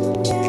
Podcast.